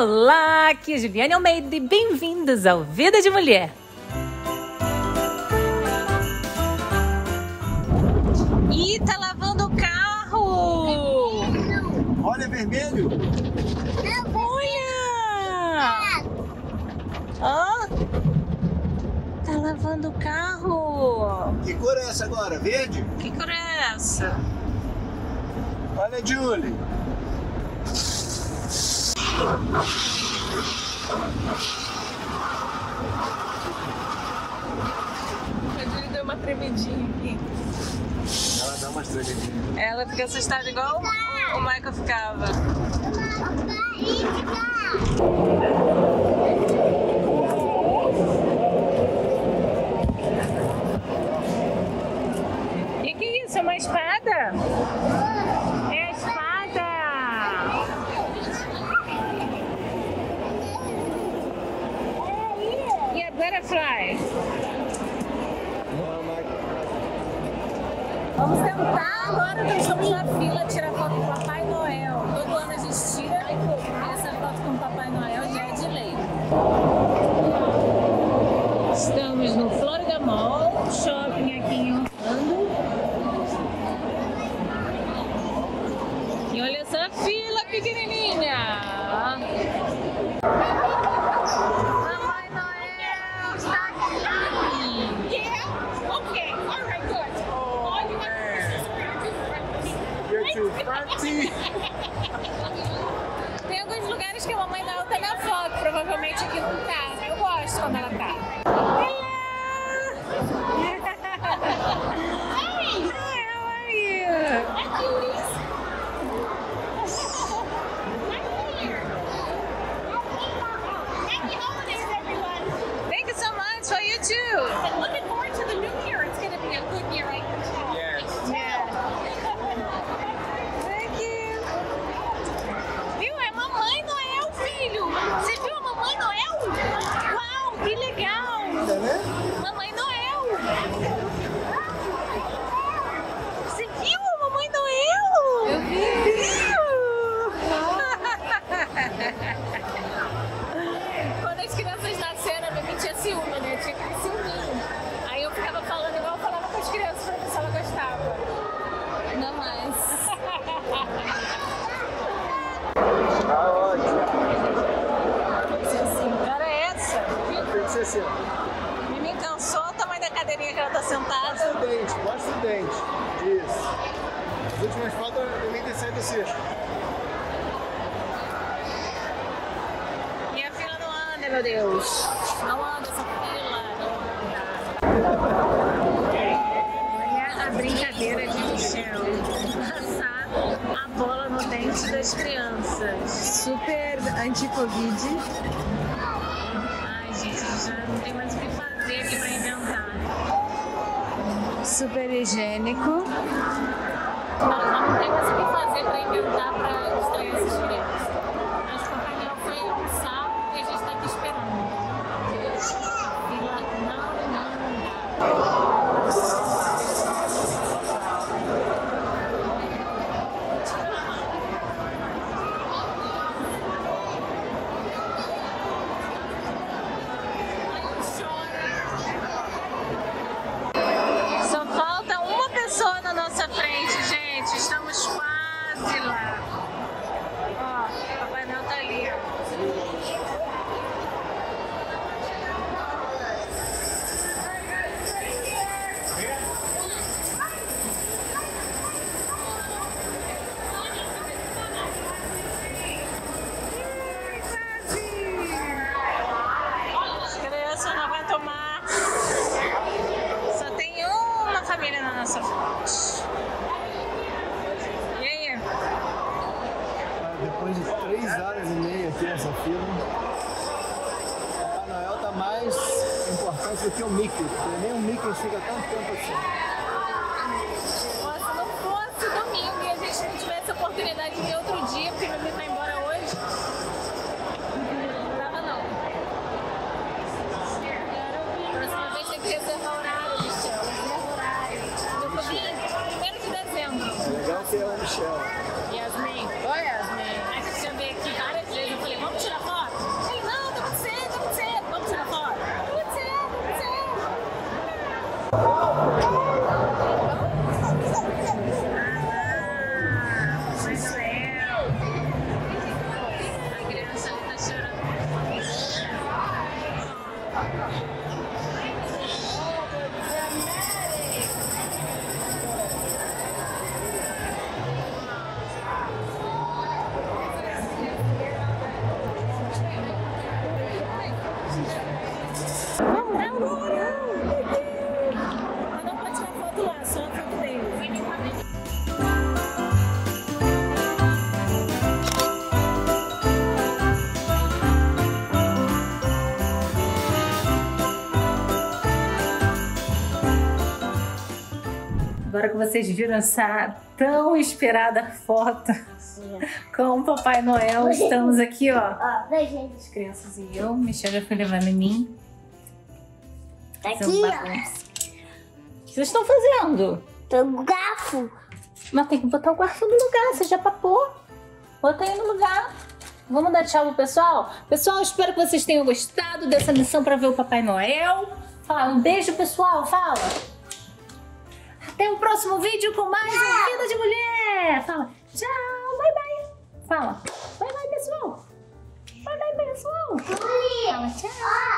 Olá, aqui é Juliane Almeida e bem-vindos ao Vida de Mulher. Ih, tá lavando o carro! Olha, vermelho! Olha! Ó! Tá lavando o carro! Que cor é essa agora? Verde? Que cor é essa? Olha, Julie! Julie deu uma tremidinha aqui. Ela dá umas tremidinhas. Ela fica assustada igual o- o Michael ficava. Butterfly? Vamos tentar agora, nós estamos na fila tirar foto com o Papai Noel. Todo ano a gente tira essa lugares que a mamãe Noel tá na foto, provavelmente aqui não tá. Quando as crianças nasceram, a Bebê tinha ciúme, né? Tinha aquele ciúminho. Aí eu ficava falando igual eu falava com as crianças pra ver se ela gostava. Não mais. Ah, ótimo! Cara é essa? Tem que ser assim. Mimi cansou o tamanho da cadeirinha que ela tá Mostra sentada. o dente, mostra o dente. Isso. As últimas fotos eu nem ter saído assim. E a anda, meu Deus. Não anda essa fila. Olha a brincadeira de Michel. Passar a bola no dente das crianças. super anti-Covid. Ai, gente, já não tem mais o que fazer aqui pra inventar. Super higiênico. Não, não tem mais o que fazer pra inventar pra distrair essas crianças. Papai Noel tá mais importante do que o Mickey, porque nem o Mickey fica tanto tempo assim. Se não fosse domingo e a gente não tivesse a oportunidade de ir outro Oh! Vocês viram essa tão esperada foto com o Papai Noel. Estamos aqui, ó. Ó, gente. As crianças e eu. Michel já foi levar em mim. Tá aqui, ó. O que vocês estão fazendo? Tô com garfo. Mas tem que botar o garfo no lugar. Você já papou? Bota aí no lugar. Vamos dar tchau pro pessoal? Pessoal, espero que vocês tenham gostado dessa missão para ver o Papai Noel. Fala um beijo, pessoal. Fala. Até o próximo vídeo com mais tchau. um Vida de Mulher. Fala tchau, bye bye. Fala bye bye, pessoal. Bye bye, pessoal. Fala tchau.